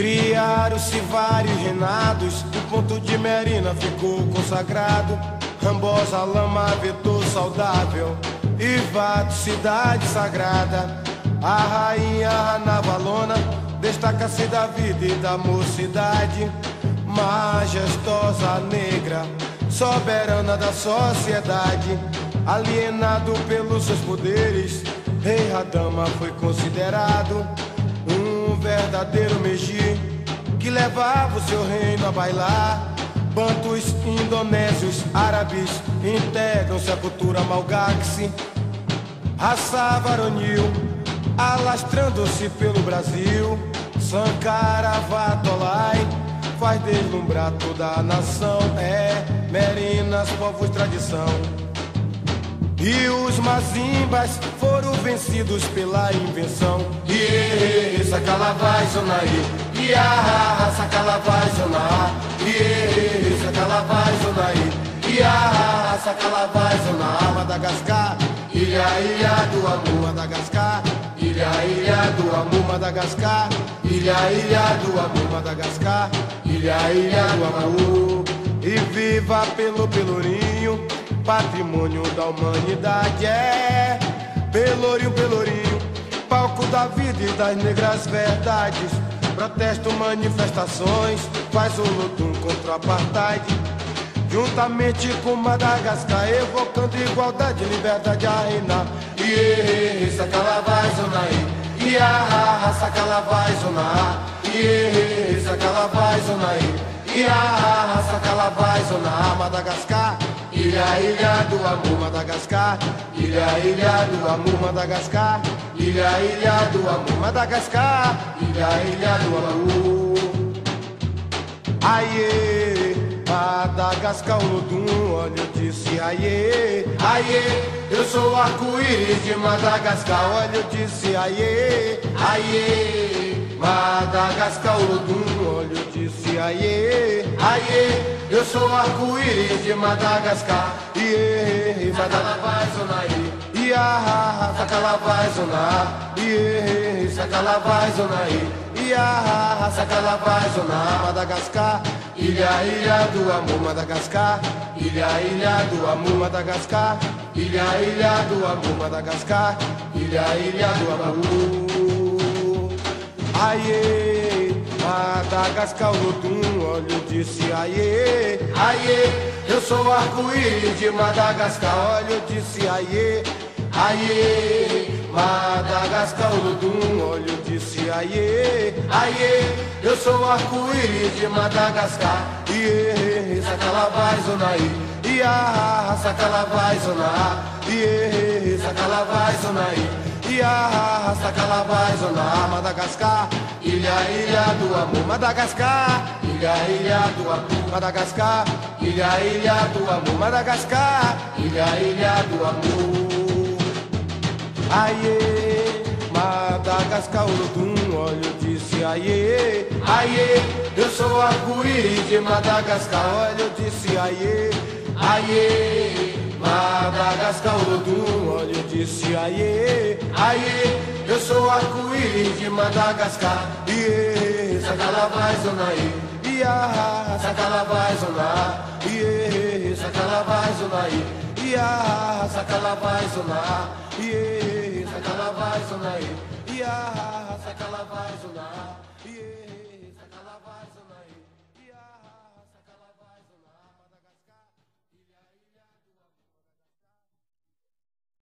Criaram-se vários reinados, o ponto de Merina ficou consagrado. Rambosa, lama, vetor saudável, e Vato, cidade sagrada. A rainha navalona destaca-se da vida e da mocidade. Majestosa negra, soberana da sociedade. Alienado pelos seus poderes, Rei Radama foi considerado verdadeiro Meji que levava o seu reino a bailar. Bantus, indonésios, árabes integram-se à cultura malgaxe. Raça varonil, alastrando-se pelo Brasil. Sankara Vatolai faz deslumbrar toda a nação. É Merinas, povos tradição. E os mazimbas foram vencidos pela invenção. E sacalavai zonaí, a sacalavai zonaí, e sacalavai zonaí, a sacalavai zonaí, Madagascar, ilha, ilha do amor, Madagascar, ilha, ilha do amor, Madagascar, ilha, ilha do amor, Madagascar, ilha, ilha do amor. E viva pelo Pelourinho patrimônio da humanidade é Pelourinho, Pelourinho, palco da vida e das negras verdades. Protesto, manifestações, faz o luto contra o apartheid. Juntamente com Madagascar, evocando igualdade, liberdade a reinar. A raça calavai zonar. E sacalavai zonaí, e a raça calavai zonar. Madagascar. Ilha, ilha do amor, Madagascar. Ilha, ilha do amor, Madagascar. Ilha, ilha do amor, Madagascar. Ilha, ilha do amor. Aie, Madagascar, o Lodum, olha, eu disse aie. Aie, eu sou arco-íris de Madagascar, olha, eu disse aie. Aie, Madagascar, o Lodum, olha, eu disse aie. Eu sou arco-íris de Madagascar. Iê, Madagascar, zonaí. Ia, sacalavai, zonar. Iê, sacalavai, zonaí. Ia, sacalavai, zonar. Madagascar. Ilha, ilha do amor, Madagascar. Ilha, ilha do amor, Madagascar. Ilha, ilha do amor, Madagascar. Ilha, ilha do amor. Aie, Madagascar, o Lodum, olha, eu disse aie, aie. Eu sou arco-íris de Madagascar, olha, eu disse aie, aie. Madagascar, o Lodum, olha, eu disse aie, aie. Eu sou arco-íris de Madagascar, iê, sacalavai, zonaí. Ia, sacalavai, zonar, iê, sacalavai, zonaí. Ia, sacalavai, zonar, Madagascar. Ilha, ilha do amor, Madagascar. Ilha, ilha do amor, Madagascar. Ilha, ilha do amor, Madagascar. Ilha, ilha do amor. Aie, Madagascar, Olodum, olha, eu disse aie. Aie, eu sou o arco-íris de Madagascar, olha, eu disse aie. Aie, Madagascar, Olodum, olha, eu disse aie. Aie, eu sou arco-íris de Madagascar. Iê, sacalavai, zonaí. Ia, sacalavai, zonar. Iê, sacalavai, zonaí. Ia, sacalavai, zonar. Iê, sacalavai, zonaí. Ia, sacalavai, zonar. Iê.